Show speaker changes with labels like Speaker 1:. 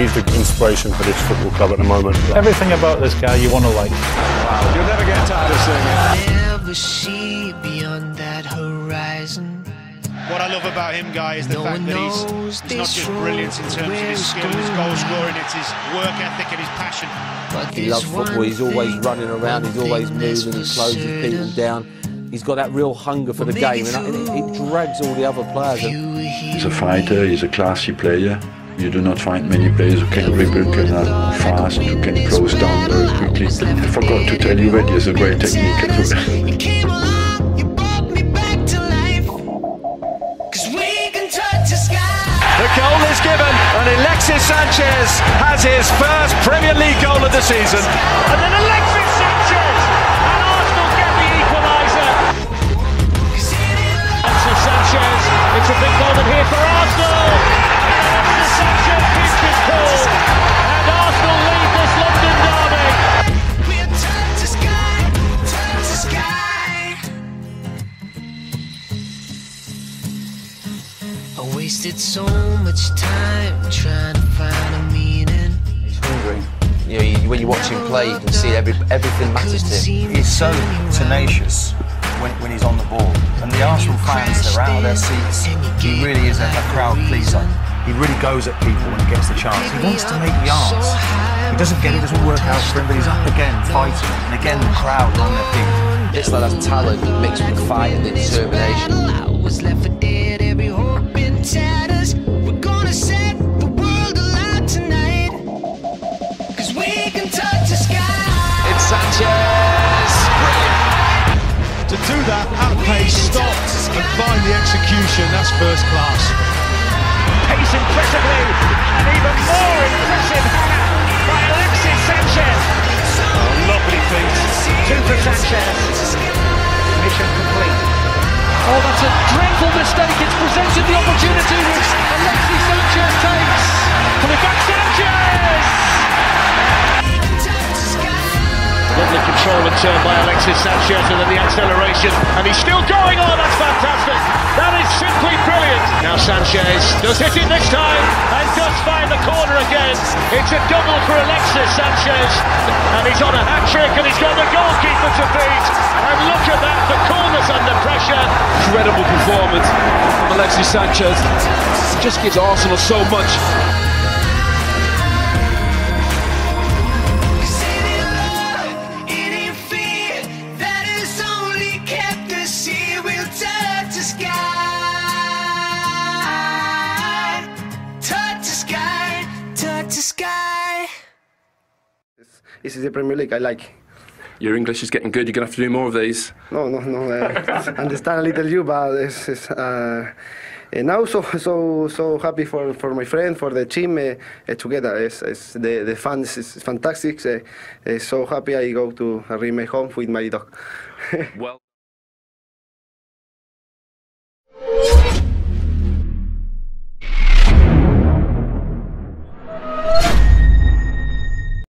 Speaker 1: he's the inspiration for this football club at the moment.
Speaker 2: Everything about this guy you want to like.
Speaker 3: Wow, you'll never get tired of seeing it.
Speaker 4: Never see beyond that horizon.
Speaker 5: What I love about him, Guy, is the
Speaker 4: No
Speaker 5: fact that he's, he's not just brilliant in terms of his
Speaker 4: it's
Speaker 5: skill his goal scoring, it's his work ethic and his passion.
Speaker 4: But
Speaker 6: He loves football. He's always running around. He's always moving. He closes people down. He's got that real hunger for the game, and it, it drags all the other players.
Speaker 7: He's a fighter, he's a classy player. You do not find many players who can dribble, can are fast, who can close down very quickly. I forgot to tell you that he a great technique as well.
Speaker 4: Came along, you brought me back to life. Cause we can touch the.
Speaker 3: The goal is given, and Alexis Sanchez has his first Premier League goal of the season.
Speaker 8: And then Alexis Sanchez and Arsenal get the equaliser. Alexis Sanchez, it's a big moment here for
Speaker 4: I wasted so much time trying to find a meaning.
Speaker 6: He's hungry. You know, you, when you watch him play, you can see every, everything matters to him.
Speaker 9: He's so tenacious when, when he's on the ball. And the Arsenal fans, they're out of their seats. He really is a, a crowd pleaser. He really goes at people when he gets the chance. He wants to make yards. He doesn't get it, doesn't work out for him, but he's up again fighting. And again, the crowd are on their feet.
Speaker 6: This lad has talent mixed with the fight and determination.
Speaker 5: At pace, stop and find the execution, that's first class.
Speaker 8: Pace impressively. And even more impressive by Alexis Sanchez. Oh, lovely feet. Two for Sanchez. Mission complete. Oh, that's a dreadful mistake. It's control turn by Alexis Sanchez and then the acceleration. And he's still going on. That's fantastic. That is simply brilliant. Now Sanchez does hit it this time and does find the corner again. It's a double for Alexis Sanchez. And he's on a hat trick and he's got the goalkeeper to beat. And look at that. The corner's under pressure.
Speaker 3: Incredible performance from Alexis Sanchez. Just gives Arsenal so much.
Speaker 10: This is the Premier League I like.
Speaker 7: Your English is getting good, you're going to have to do more of these.
Speaker 10: No, no, no. Uh, understand a little you, but it's, it's, uh, and now so so so happy for, for my friend, for the team uh, together. It's, it's the the fans is fantastic. So happy I go to my home with my dog.
Speaker 7: Well.